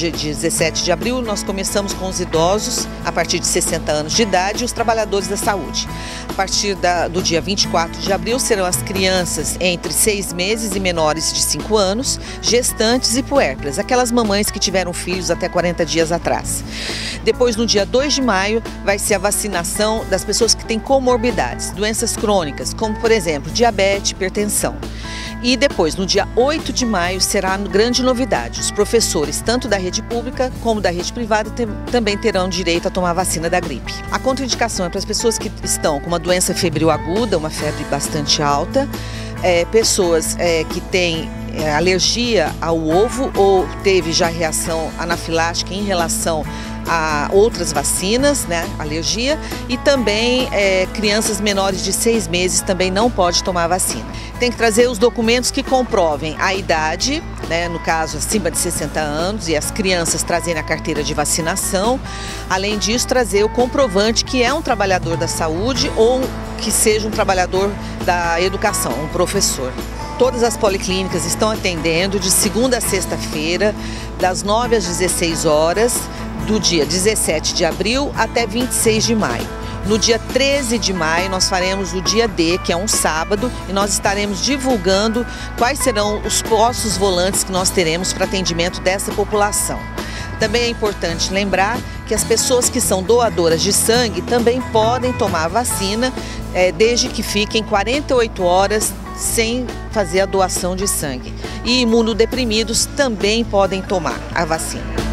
dia 17 de abril, nós começamos com os idosos a partir de 60 anos de idade e os trabalhadores da saúde. A partir da, do dia 24 de abril serão as crianças entre 6 meses e menores de 5 anos, gestantes e puérperas, aquelas mamães que tiveram filhos até 40 dias atrás. Depois, no dia 2 de maio, vai ser a vacinação das pessoas que têm comorbidades, doenças crônicas, como por exemplo diabetes, hipertensão. E depois, no dia 8 de maio, será grande novidade. Os professores, tanto da rede pública como da rede privada, também terão direito a tomar a vacina da gripe. A contraindicação é para as pessoas que estão com uma doença febril aguda, uma febre bastante alta, é, pessoas é, que têm é, alergia ao ovo ou teve já reação anafilática em relação a outras vacinas, né, alergia, e também é, crianças menores de seis meses também não pode tomar vacina. Tem que trazer os documentos que comprovem a idade, né, no caso acima de 60 anos, e as crianças trazerem a carteira de vacinação. Além disso, trazer o comprovante que é um trabalhador da saúde ou que seja um trabalhador da educação, um professor. Todas as policlínicas estão atendendo de segunda a sexta-feira, das 9 às 16 horas do dia 17 de abril até 26 de maio. No dia 13 de maio, nós faremos o dia D, que é um sábado, e nós estaremos divulgando quais serão os postos volantes que nós teremos para atendimento dessa população. Também é importante lembrar que as pessoas que são doadoras de sangue também podem tomar vacina, é, desde que fiquem 48 horas sem fazer a doação de sangue. E imunodeprimidos também podem tomar a vacina.